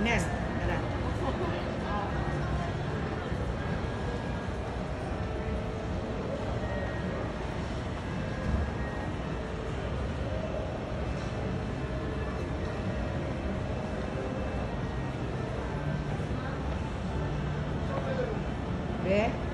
Inés, mira. ¿Ve?